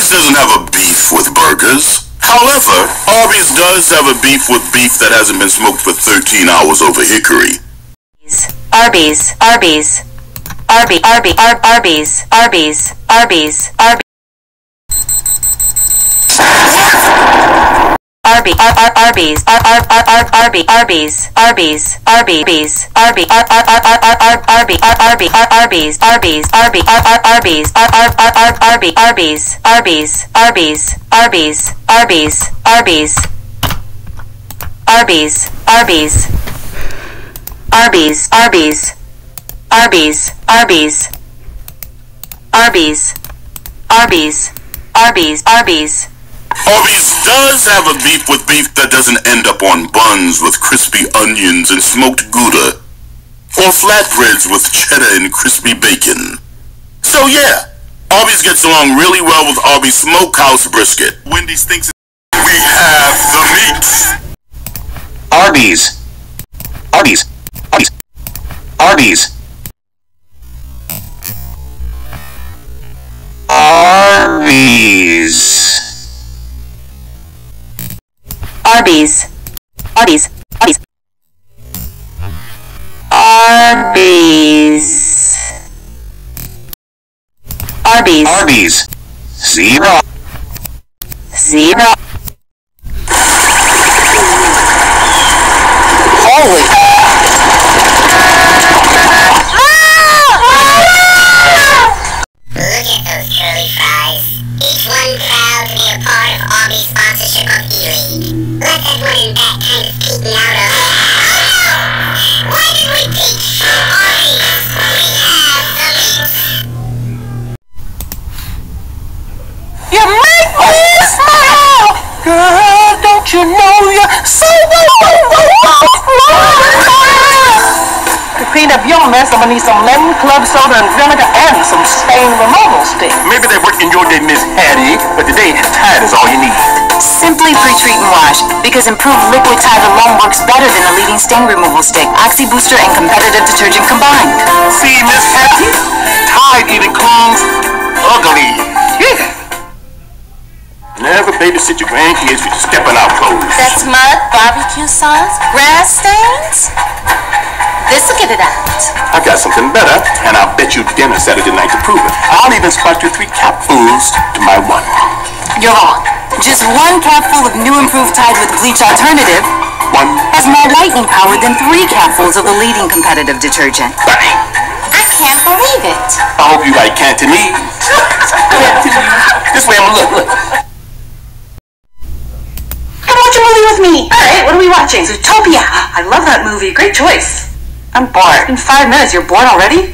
Arby's doesn't have a beef with burgers. However, Arby's does have a beef with beef that hasn't been smoked for 13 hours over hickory. Arby's, Arby's, Arby, Arby, Ar- Arby's, Arby's, Arby's, Arby. Ar- Ar- Ar- Ar- Ar- Arby, Ar- Arby, Ar- Arby's, Arby's, Arby, Ar- Ar- Arby's, Ar- Ar- Ar- Ar- Arby, Arby's, Arby's, Arby's, Arby's, Arby's, Arby's, Arby's, Arby's, Arby's, Arby's, Arby's, Arby's, Arby's, Arby's, Arby's, Arby's. Arby's does have a beef with beef that doesn't end up on buns with crispy onions and smoked Gouda, or flatbreads with cheddar and crispy bacon. So yeah, Arby's gets along really well with Arby's Smokehouse Brisket. Wendy's thinks we have the meat. Arby's. Arby's. Arby's. Arby's. Arby's. Arby's, Arby's, Arby's, Arby's, Arby's. Zero. zero. Holy. Look at those curly fries. Each one proud to be a part of Arby's sponsorship of E-League. Why did we teach Arby's? We have meat. You make me smile, girl. Don't you know you're so To clean up your mess, I'm gonna need some lemon, club soda, and vinegar, and some stain removal stick. Maybe that worked in your day, Miss Hattie, but today Tide is all you need. Simply pre-treat and wash, because improved liquid Tide alone works better than the leading stain removal stick, Oxy Booster, and competitive detergent combined. See, Miss Hattie, Tide even cleans ugly. Yeah. Never babysit your grandkids with stepping out clothes. That's mud, barbecue sauce, grass stains. This'll get it out. I got something better, and I'll bet you dinner Saturday night to prove it. I'll even spot you three capfuls to my one. You're wrong. Just one capful of new improved Tide with bleach alternative One has more lightning power than three capfuls of the leading competitive detergent. bang. I can't believe it. I hope you like Cantonese. Cantonese. This way, I'm gonna look, look. Come watch a movie with me. All right, what are we watching? Zootopia. I love that movie. Great choice. I'm bored. In five minutes, you're bored already?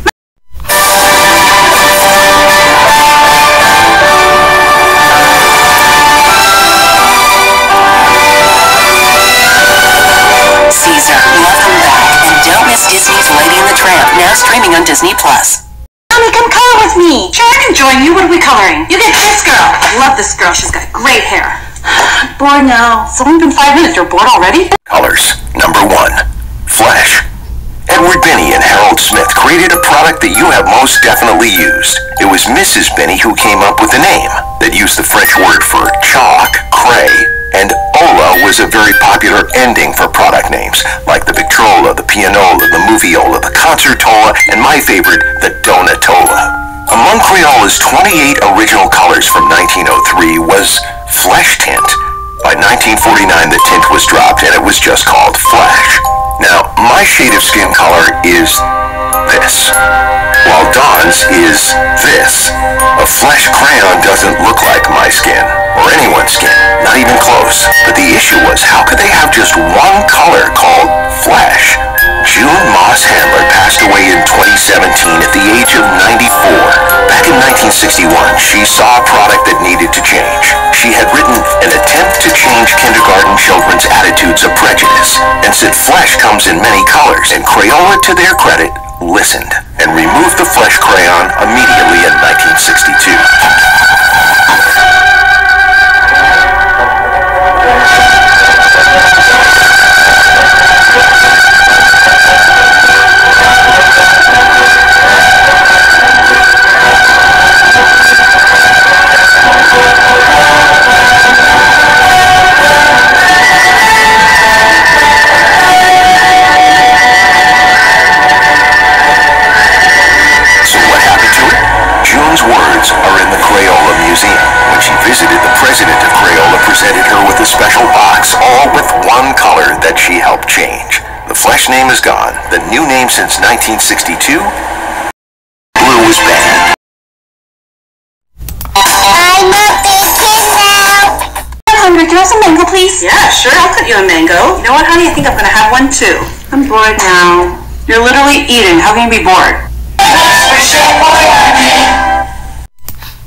And Disney's Lady and the Tramp, now streaming on Disney Plus. Mommy, come color with me. Sure, I can join you. What are we coloring? You get this girl. I love this girl. She's got great hair. I'm bored now. It's only been five minutes. You're bored already? Colors. Number one. Flash. Edward Binney and Harold Smith created a product that you have most definitely used. It was Mrs. Binney who came up with the name that used the French word for chalk, cray, and Ola was a very popular ending for product names, like the The Pianola, the Moviola, the Concertola, and my favorite, the Donatola. Among Crayola's 28 original colors from 1903 was Flesh Tint. By 1949, the tint was dropped and it was just called flesh. Now, my shade of skin color is this, Dawn's is this. A flesh crayon doesn't look like my skin, or anyone's skin, not even close. But the issue was, how could they have just one color called flesh? June Moss Handler passed away in 2017 at the age of 94. Back in 1961, she saw a product that needed to change. She had written an attempt to change kindergarten children's attitudes of prejudice and said flesh comes in many colors, and Crayola, to their credit, listened and removed the flesh crayon immediately in 1962. A special box, all with one color that she helped change. The Flesh name is gone. The new name since 1962? Blue is banned. I'm a big kid now. I'm hungry. Can I have some mango, please? Yeah, sure, I'll cut you a mango. You know what, honey? I think I'm gonna have one too. I'm bored now. You're literally eating. How can you be bored?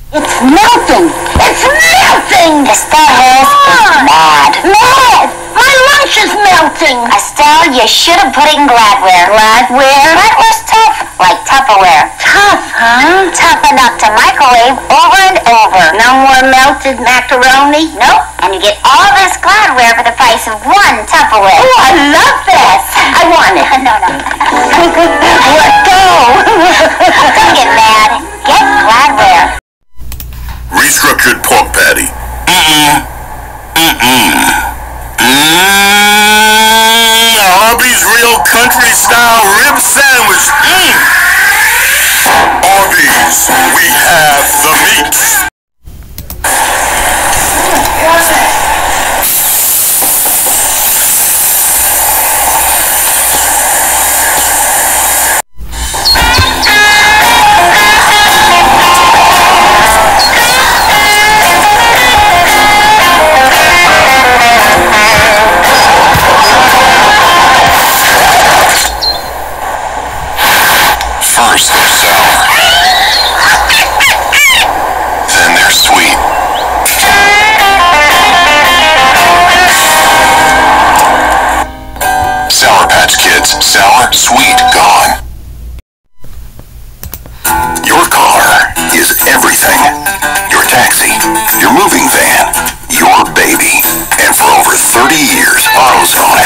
It's melting. It's melting. Estelle is mad. Mad. My lunch is melting. Estelle, you should have put it in Gladware. Gladware? Gladware's tough. Like Tupperware. Tough, huh? Tough enough to microwave over and over. No more melted macaroni? Nope. And you get all this Gladware for the price of one Tupperware. Oh, I love this. I want it. No, no. Let go. patty. Mm-mm. Mm-mm. Mmm. Arby's real country style rib sandwich. Mmm. Arby's, we have the meat.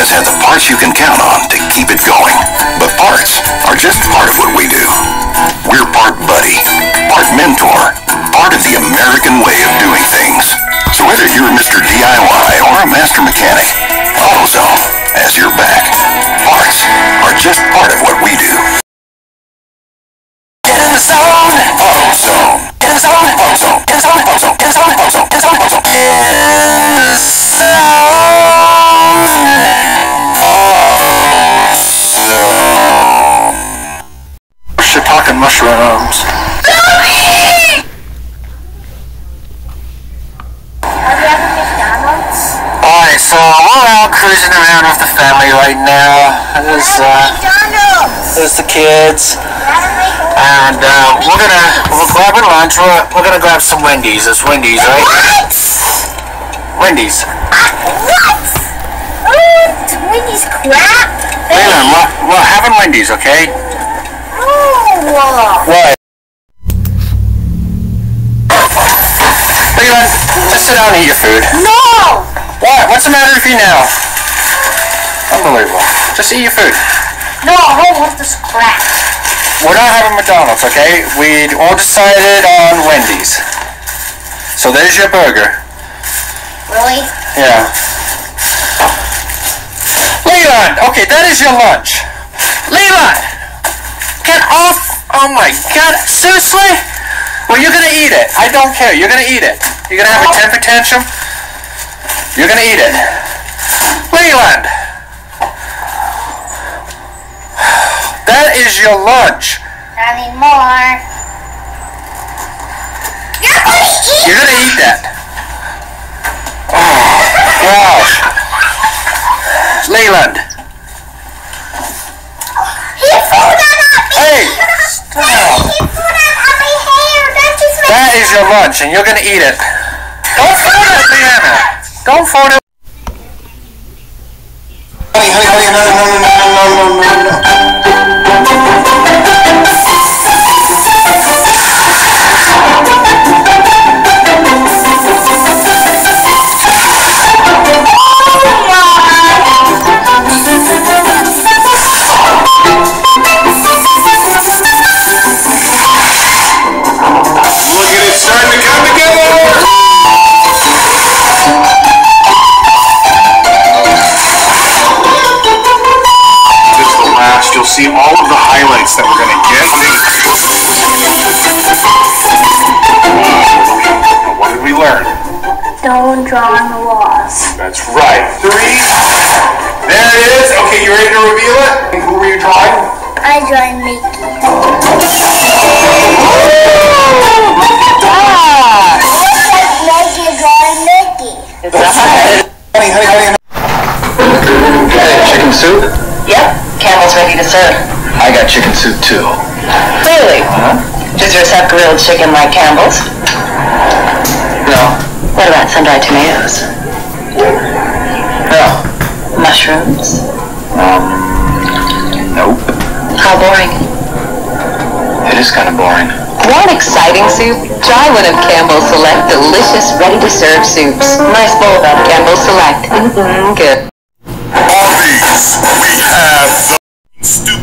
Has had the parts you can count on to keep it going. But parts are just part of what we do. We're part buddy, part mentor, part of the American way of doing things. So whether you're Mr. DIY or a master mechanic, AutoZone has your back. Parts are just part of what we do. Shiitake mushrooms. Alright, so we're out cruising around with the family right now. There's, uh, there's the kids. And uh, we're gonna we're grabbing lunch. We're, we're gonna grab some Wendy's. It's Wendy's, right? Wendy's. What? Wendy's crap. Leland, we're, we're having Wendy's, okay? What? Leland, just sit down and eat your food. No. What? What's the matter with you now? Unbelievable. Just eat your food. No, I don't want this crap. We're not having McDonald's, okay? We all decided on Wendy's. So there's your burger. Really? Yeah. Leland! Okay, that is your lunch. Leland! Get off! Oh my god, seriously? Well, you're gonna eat it. I don't care. You're gonna eat it. You're gonna have a temper tantrum. You're gonna eat it. Leland! That is your lunch. Not anymore. You're gonna eat You're gonna eat that. Oh, gosh. Leland. He pulled that up. Hey! He pulled that on my hair. That just makes That is your lunch, and you're gonna eat it. Don't throw it, Leanna. Don't throw it. See all of the highlights that we're gonna get. stone drawn on the walls. That's right. Three. There it is. Okay, you ready to reveal it? Who were you drawing? I joined Mickey. grilled chicken like Campbell's? No. What about sun-dried tomatoes? No. Mushrooms? Um, nope. How boring. It is kind of boring. Want exciting soup? Try one of Campbell's Select delicious, ready-to-serve soups. Nice bowl of Campbell's Select. Mm-hmm, good. On these, we have the stupid